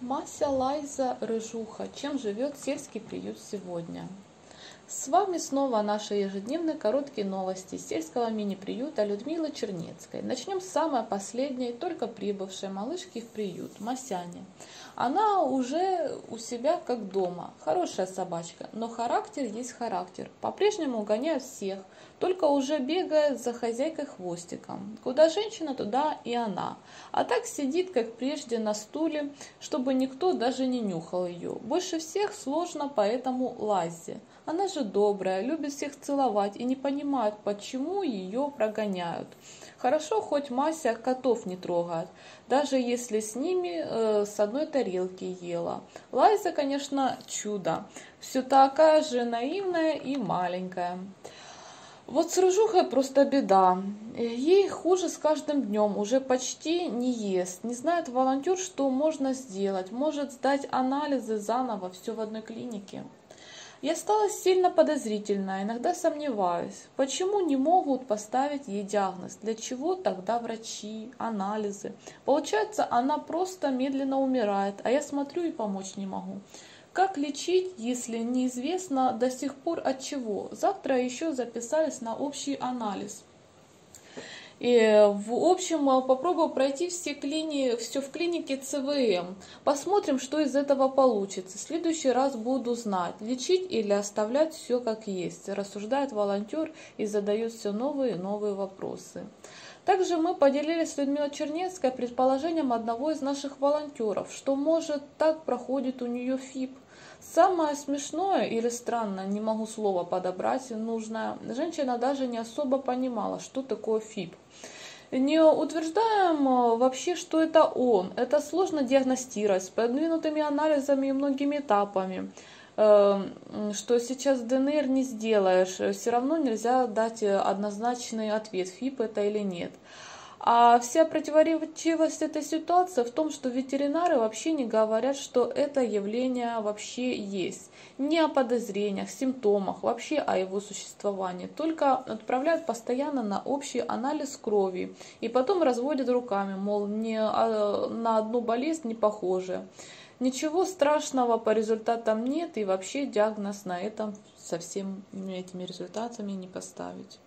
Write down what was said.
Мася Лайза Рыжуха. Чем живет сельский приют сегодня? С вами снова наши ежедневные короткие новости сельского мини-приюта Людмилы Чернецкой. Начнем с самой последней, только прибывшей малышки в приют, Масяне. Она уже у себя как дома, хорошая собачка, но характер есть характер. По-прежнему гоняет всех, только уже бегает за хозяйкой хвостиком. Куда женщина, туда и она. А так сидит, как прежде, на стуле, чтобы никто даже не нюхал ее. Больше всех сложно поэтому Лазе. Она же добрая, любит всех целовать и не понимает, почему ее прогоняют. Хорошо, хоть Мася котов не трогает, даже если с ними э, с одной тарелки ела. Лайза, конечно, чудо. Все такая же наивная и маленькая. Вот с рыжухой просто беда. Ей хуже с каждым днем, уже почти не ест. Не знает волонтер, что можно сделать. Может сдать анализы заново, все в одной клинике. Я стала сильно подозрительна, иногда сомневаюсь, почему не могут поставить ей диагноз, для чего тогда врачи, анализы. Получается, она просто медленно умирает, а я смотрю и помочь не могу. Как лечить, если неизвестно до сих пор от чего? Завтра еще записались на общий анализ. И, в общем, попробую пройти все, клини... все в клинике ЦВМ. Посмотрим, что из этого получится. В следующий раз буду знать, лечить или оставлять все как есть. Рассуждает волонтер и задает все новые и новые вопросы. Также мы поделились с Людмилой Чернецкой предположением одного из наших волонтеров, что может так проходит у нее ФИП. Самое смешное или странное, не могу слова подобрать нужное, женщина даже не особо понимала, что такое ФИП. Не утверждаем э, вообще, что это он. Это сложно диагностировать с продвинутыми анализами и многими этапами. Эм, что сейчас ДНР не сделаешь, все равно нельзя дать однозначный ответ, ФИП это или нет. А вся противоречивость этой ситуации в том, что ветеринары вообще не говорят, что это явление вообще есть. Не о подозрениях, симптомах, вообще о его существовании. Только отправляют постоянно на общий анализ крови. И потом разводят руками, мол, не, а, на одну болезнь не похоже. Ничего страшного по результатам нет и вообще диагноз на этом со всеми этими результатами не поставить.